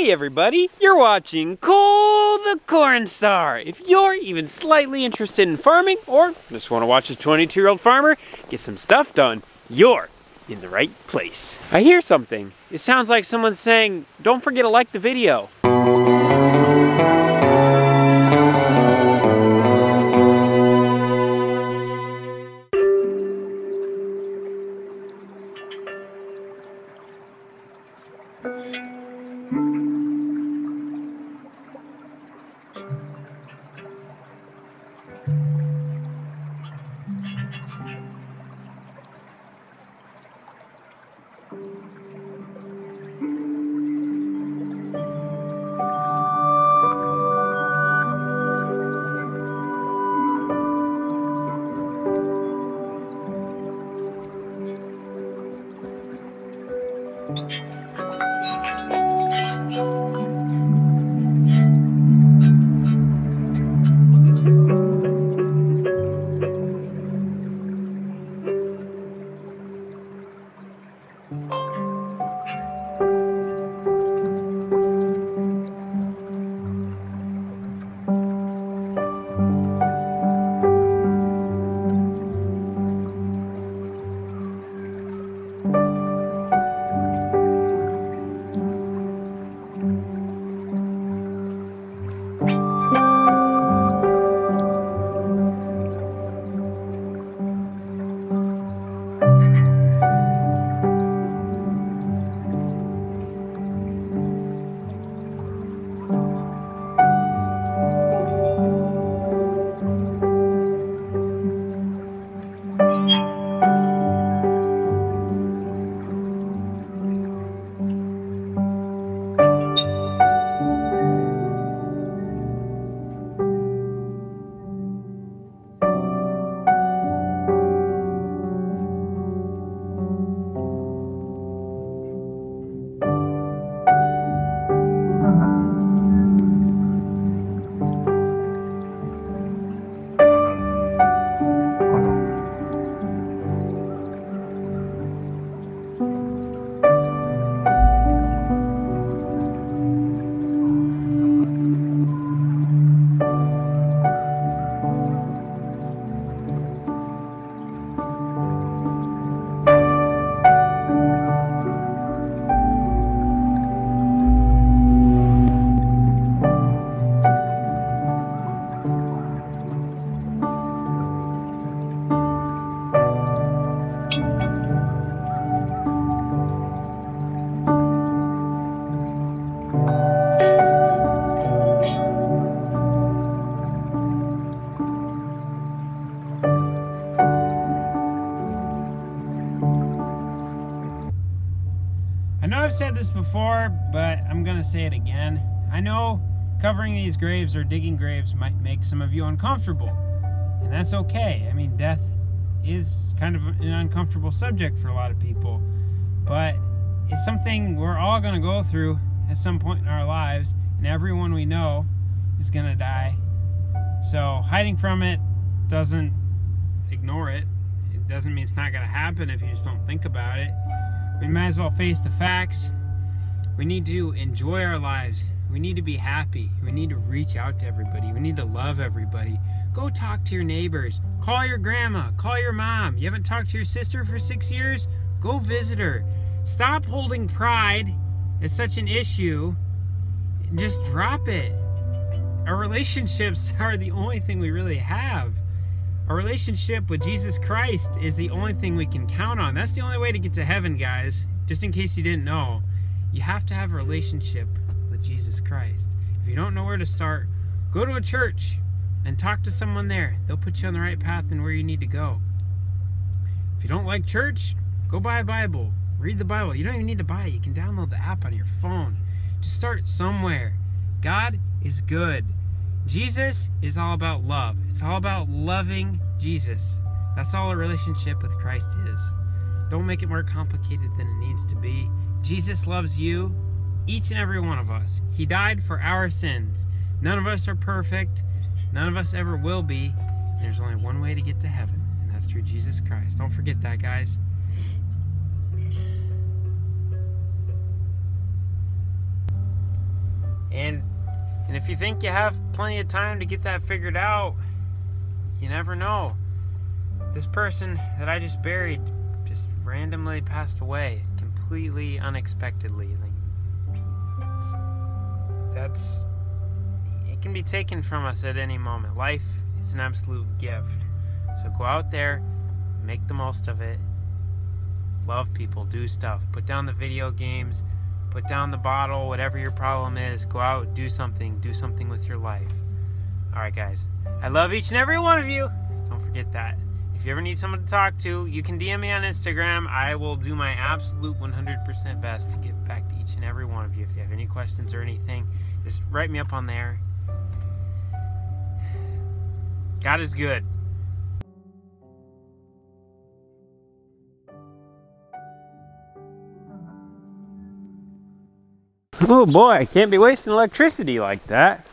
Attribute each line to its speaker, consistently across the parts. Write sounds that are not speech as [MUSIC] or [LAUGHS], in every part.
Speaker 1: Hey everybody, you're watching Cole the Corn Star. If you're even slightly interested in farming or just want to watch a 22 year old farmer get some stuff done, you're in the right place. I hear something. It sounds like someone's saying, don't forget to like the video. I've said this before, but I'm gonna say it again. I know covering these graves or digging graves might make some of you uncomfortable, and that's okay. I mean, death is kind of an uncomfortable subject for a lot of people, but it's something we're all gonna go through at some point in our lives, and everyone we know is gonna die. So hiding from it doesn't ignore it. It doesn't mean it's not gonna happen if you just don't think about it we might as well face the facts. We need to enjoy our lives. We need to be happy. We need to reach out to everybody. We need to love everybody. Go talk to your neighbors. Call your grandma. Call your mom. You haven't talked to your sister for six years? Go visit her. Stop holding pride as such an issue. Just drop it. Our relationships [LAUGHS] are the only thing we really have. Our relationship with Jesus Christ is the only thing we can count on. That's the only way to get to heaven, guys. Just in case you didn't know, you have to have a relationship with Jesus Christ. If you don't know where to start, go to a church and talk to someone there. They'll put you on the right path and where you need to go. If you don't like church, go buy a Bible. Read the Bible. You don't even need to buy it. You can download the app on your phone. Just start somewhere. God is good. Jesus is all about love. It's all about loving Jesus. That's all a relationship with Christ is. Don't make it more complicated than it needs to be. Jesus loves you, each and every one of us. He died for our sins. None of us are perfect. None of us ever will be. There's only one way to get to heaven, and that's through Jesus Christ. Don't forget that, guys. And and if you think you have plenty of time to get that figured out, you never know. This person that I just buried just randomly passed away completely unexpectedly. Like that's it can be taken from us at any moment. Life is an absolute gift. So go out there, make the most of it. Love people, do stuff. Put down the video games, put down the bottle, whatever your problem is. Go out, do something, do something with your life. All right, guys. I love each and every one of you. Don't forget that. If you ever need someone to talk to, you can DM me on Instagram. I will do my absolute 100% best to get back to each and every one of you. If you have any questions or anything, just write me up on there. God is good. [LAUGHS] Oh boy, can't be wasting electricity like that.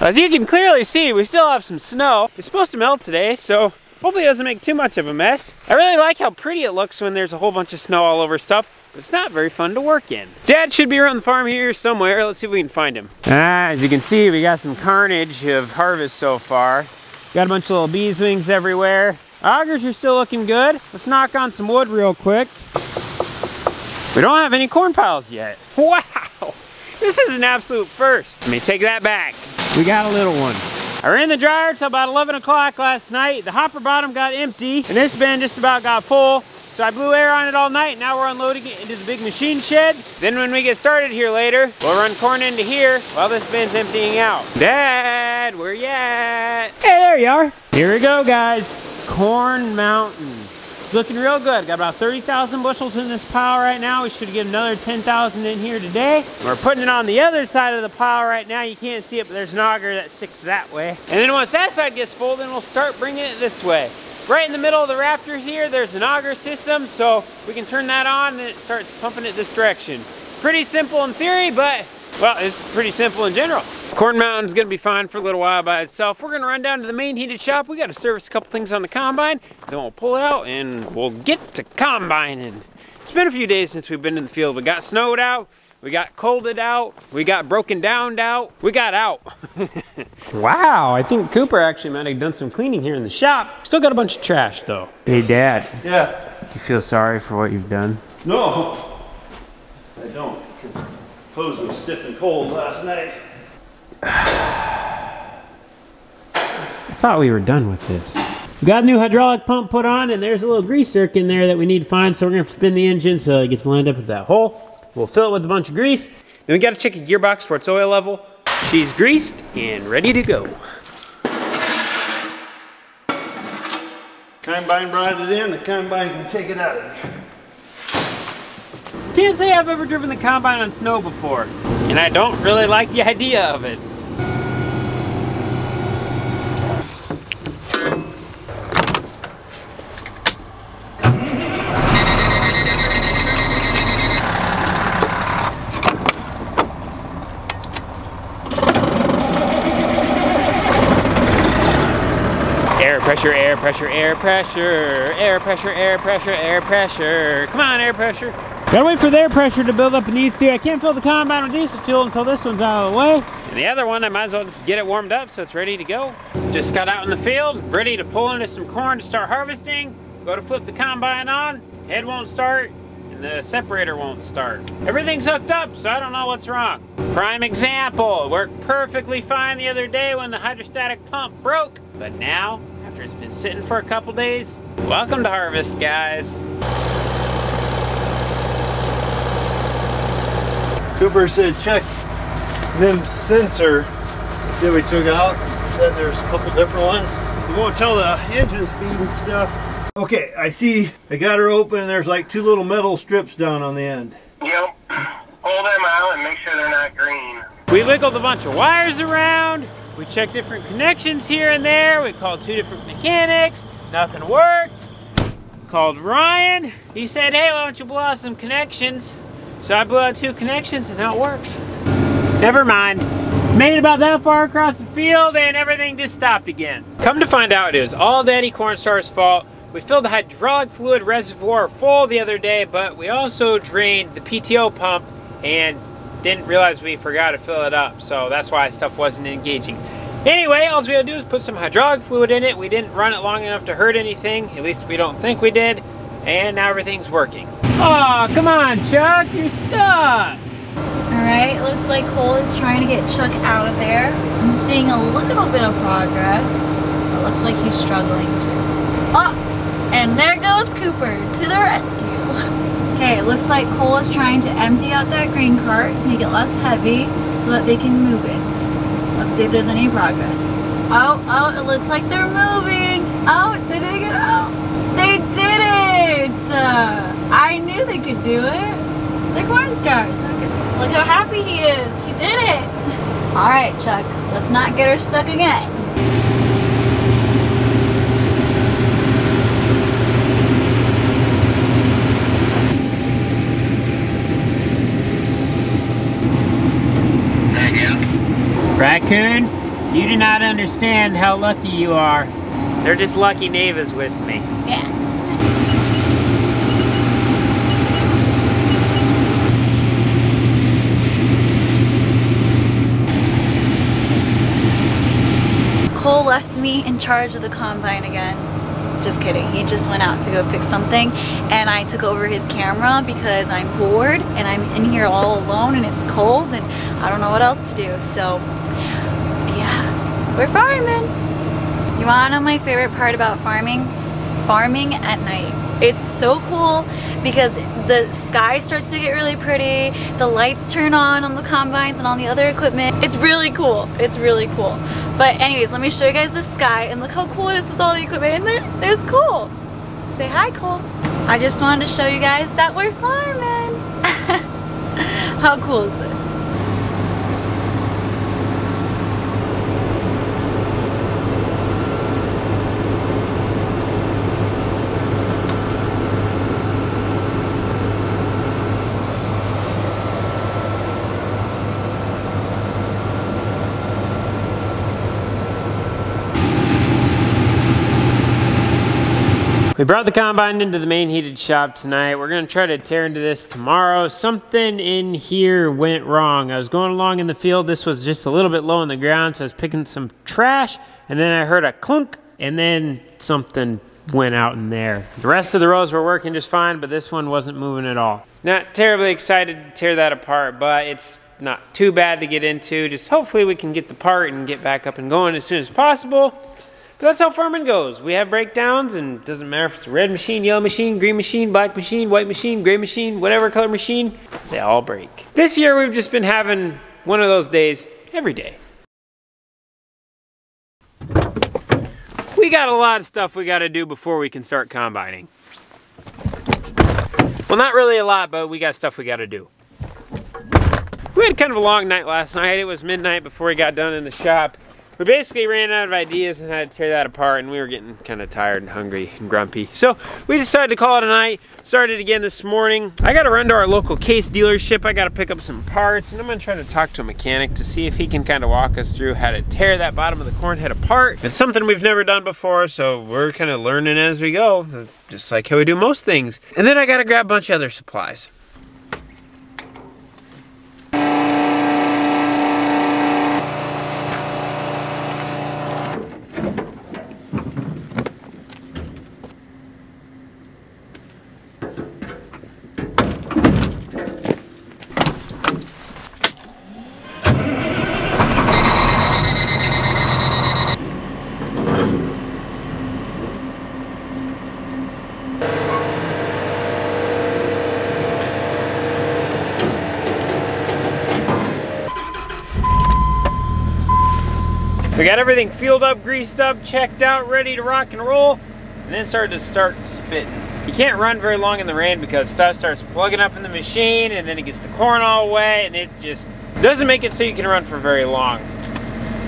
Speaker 1: As you can clearly see, we still have some snow. It's supposed to melt today, so hopefully it doesn't make too much of a mess. I really like how pretty it looks when there's a whole bunch of snow all over stuff, but it's not very fun to work in. Dad should be around the farm here somewhere. Let's see if we can find him. Ah, as you can see, we got some carnage of harvest so far. Got a bunch of little bees wings everywhere. Augers are still looking good. Let's knock on some wood real quick. We don't have any corn piles yet. [LAUGHS] Wow, this is an absolute first. Let me take that back. We got a little one. I ran the dryer till about 11 o'clock last night. The hopper bottom got empty and this bin just about got full. So I blew air on it all night. Now we're unloading it into the big machine shed. Then when we get started here later, we'll run corn into here while this bin's emptying out. Dad, where you at? Hey, there you are. Here we go, guys. Corn Mountain. It's looking real good. Got about 30,000 bushels in this pile right now. We should get another 10,000 in here today. We're putting it on the other side of the pile right now. You can't see it, but there's an auger that sticks that way. And then once that side gets full, then we'll start bringing it this way. Right in the middle of the rafter here, there's an auger system, so we can turn that on and it starts pumping it this direction. Pretty simple in theory, but well, it's pretty simple in general. Corn Mountain's gonna be fine for a little while by itself. We're gonna run down to the main heated shop. We gotta service a couple things on the combine, then we'll pull it out and we'll get to combining. It's been a few days since we've been in the field. We got snowed out, we got colded out, we got broken down out, we got out. [LAUGHS] wow, I think Cooper actually might have done some cleaning here in the shop. Still got a bunch of trash though. Hey Dad.
Speaker 2: Yeah.
Speaker 1: Do you feel sorry for what you've done?
Speaker 2: No, I don't, was stiff and cold last night.
Speaker 1: I thought we were done with this. We got a new hydraulic pump put on and there's a little grease zerk in there that we need to find so we're gonna spin the engine so it gets lined up with that hole. We'll fill it with a bunch of grease. Then we gotta check a gearbox for its oil level. She's greased and ready to go.
Speaker 2: Combine brought it in, the combine can take it out of here.
Speaker 1: Can't say I've ever driven the combine on snow before, and I don't really like the [LAUGHS] idea of it. Air pressure, air pressure, air pressure, air pressure, air pressure, air pressure. Come on, air pressure. Gotta wait for their pressure to build up in these two. I can't fill the combine with diesel fuel until this one's out of the way. And the other one, I might as well just get it warmed up so it's ready to go. Just got out in the field, ready to pull into some corn to start harvesting. Go to flip the combine on, head won't start, and the separator won't start. Everything's hooked up, so I don't know what's wrong. Prime example, worked perfectly fine the other day when the hydrostatic pump broke. But now, after it's been sitting for a couple days, welcome to harvest, guys.
Speaker 2: Cooper said check them sensor that we took out. Said there's a couple different ones. We won't tell the engine speed and stuff. Okay, I see I got her open and there's like two little metal strips down on the end.
Speaker 3: Yep. Pull them out and make sure they're not green.
Speaker 1: We wiggled a bunch of wires around. We checked different connections here and there. We called two different mechanics. Nothing worked. Called Ryan. He said, hey, why don't you blow out some connections? So I blew out two connections and now it works. Never mind. Made it about that far across the field and everything just stopped again. Come to find out it was all Daddy Cornstar's fault. We filled the hydraulic fluid reservoir full the other day, but we also drained the PTO pump and didn't realize we forgot to fill it up, so that's why stuff wasn't engaging. Anyway, all we had to do is put some hydraulic fluid in it. We didn't run it long enough to hurt anything, at least we don't think we did, and now everything's working. Oh, come on, Chuck, you're stuck.
Speaker 4: Alright, looks like Cole is trying to get Chuck out of there. I'm seeing a little bit of progress. It looks like he's struggling too. Oh, and there goes Cooper to the rescue. Okay, it looks like Cole is trying to empty out that green cart to make it less heavy so that they can move it. Let's see if there's any progress. Oh, oh, it looks like they're moving. Oh, did they get out? They did it! Uh, I knew they could do it. They're corn stars. Look how happy he is. He did it. [LAUGHS] All right, Chuck, let's not get her stuck again.
Speaker 1: Raccoon, you do not understand how lucky you are. They're just lucky Neva's with me.
Speaker 4: Yeah. Cole left me in charge of the combine again. Just kidding. He just went out to go fix something and I took over his camera because I'm bored and I'm in here all alone and it's cold and I don't know what else to do. So yeah, we're farming. You wanna know my favorite part about farming? Farming at night. It's so cool because the sky starts to get really pretty, the lights turn on on the combines and on the other equipment. It's really cool. It's really cool. But anyways, let me show you guys the sky and look how cool it is with all the equipment. And there, there's Cole. Say hi, Cole. I just wanted to show you guys that we're farming. [LAUGHS] how cool is this?
Speaker 1: We brought the combine into the main heated shop tonight. We're gonna try to tear into this tomorrow. Something in here went wrong. I was going along in the field. This was just a little bit low on the ground, so I was picking some trash, and then I heard a clunk, and then something went out in there. The rest of the rows were working just fine, but this one wasn't moving at all. Not terribly excited to tear that apart, but it's not too bad to get into. Just hopefully we can get the part and get back up and going as soon as possible. But that's how farming goes. We have breakdowns, and it doesn't matter if it's red machine, yellow machine, green machine, black machine, white machine, gray machine, whatever color machine, they all break. This year, we've just been having one of those days every day. We got a lot of stuff we got to do before we can start combining. Well, not really a lot, but we got stuff we got to do. We had kind of a long night last night. It was midnight before we got done in the shop we basically ran out of ideas and had to tear that apart and we were getting kind of tired and hungry and grumpy. So we decided to call it a night, started again this morning. I gotta run to our local case dealership. I gotta pick up some parts and I'm gonna try to talk to a mechanic to see if he can kind of walk us through how to tear that bottom of the corn head apart. It's something we've never done before, so we're kind of learning as we go, just like how we do most things. And then I gotta grab a bunch of other supplies. Got everything fueled up, greased up, checked out, ready to rock and roll, and then started to start spitting. You can't run very long in the rain because stuff starts plugging up in the machine and then it gets the corn all wet and it just doesn't make it so you can run for very long.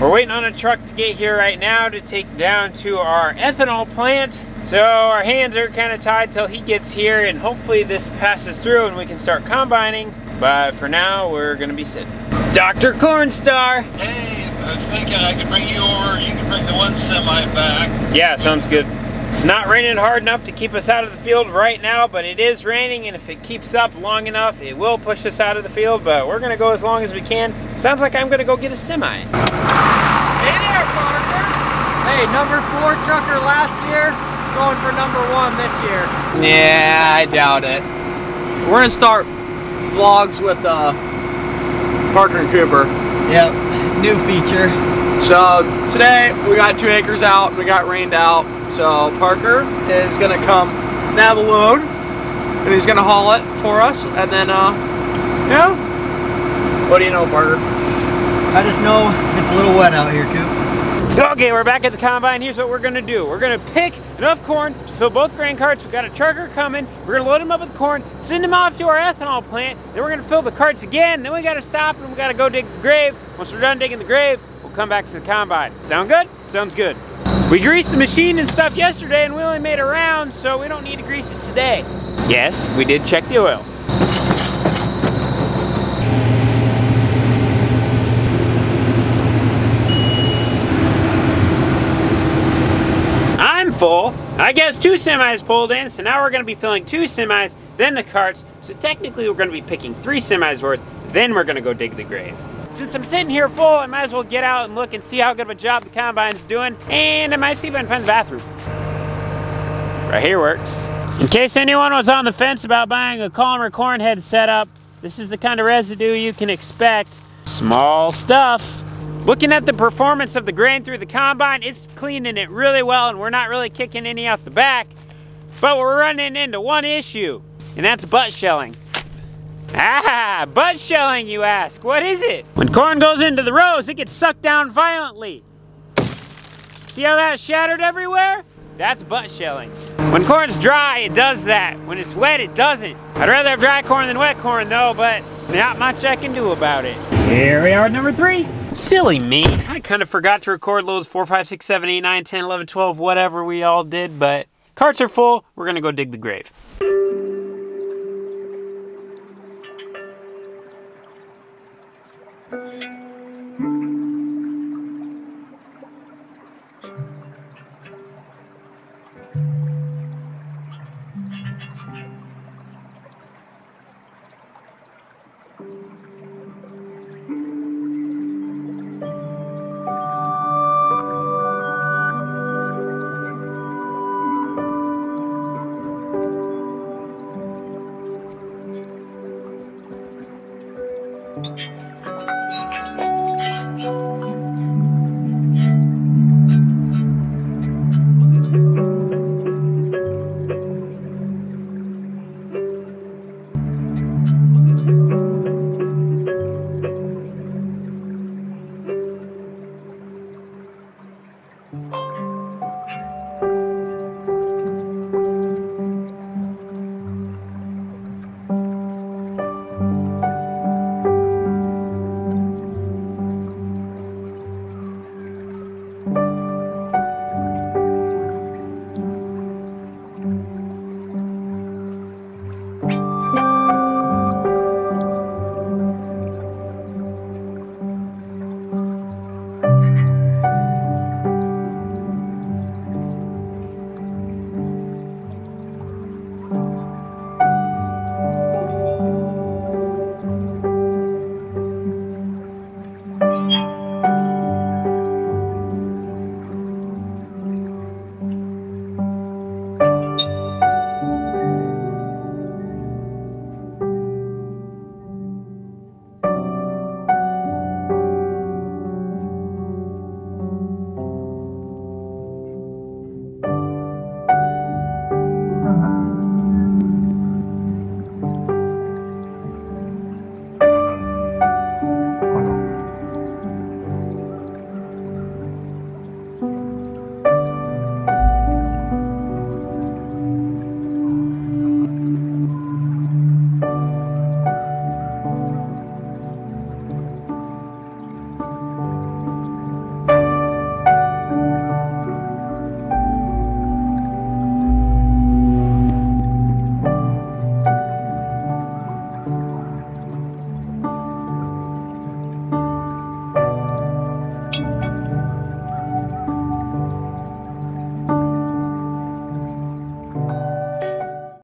Speaker 1: We're waiting on a truck to get here right now to take down to our ethanol plant. So our hands are kind of tied till he gets here and hopefully this passes through and we can start combining. But for now, we're gonna be sitting. Dr. Cornstar!
Speaker 3: Hey, was thinking I could bring you over, you could bring the one semi back.
Speaker 1: Yeah, sounds good. It's not raining hard enough to keep us out of the field right now, but it is raining, and if it keeps up long enough, it will push us out of the field, but we're gonna go as long as we can. Sounds like I'm gonna go get a semi.
Speaker 5: Hey there, Parker. Hey, number four trucker last year, going for number one this year. Yeah, I doubt it. We're gonna start vlogs with uh, Parker and Cooper.
Speaker 6: Yep, new feature.
Speaker 5: So today we got two acres out, we got rained out. So Parker is gonna come nab a load and he's gonna haul it for us. And then, uh, yeah. What do you know, Parker?
Speaker 6: I just know it's a little wet out here, Coop.
Speaker 1: Okay, we're back at the combine. Here's what we're gonna do. We're gonna pick enough corn to fill both grain carts. We've got a trucker coming. We're gonna load them up with corn, send them off to our ethanol plant. Then we're gonna fill the carts again. Then we gotta stop and we gotta go dig the grave. Once we're done digging the grave, we'll come back to the combine. Sound good? Sounds good. We greased the machine and stuff yesterday and we only made a round, so we don't need to grease it today. Yes, we did check the oil. I'm full. I guess two semis pulled in, so now we're gonna be filling two semis, then the carts. So technically we're gonna be picking three semis worth, then we're gonna go dig the grave. Since I'm sitting here full, I might as well get out and look and see how good of a job the combine's doing, and I might see if I can find the bathroom. Right here works. In case anyone was on the fence about buying a Calmer corn head setup, this is the kind of residue you can expect. Small stuff. Looking at the performance of the grain through the combine, it's cleaning it really well and we're not really kicking any out the back. But we're running into one issue, and that's butt shelling. Ah, butt shelling, you ask. What is it? When corn goes into the rows, it gets sucked down violently. See how that shattered everywhere? That's butt shelling. When corn's dry, it does that. When it's wet, it doesn't. I'd rather have dry corn than wet corn though, but not much I can do about it. Here we are at number three. Silly me. I kind of forgot to record loads 4, 5, 6, 7, 8, 9, 10, 11, 12, whatever we all did, but carts are full. We're gonna go dig the grave.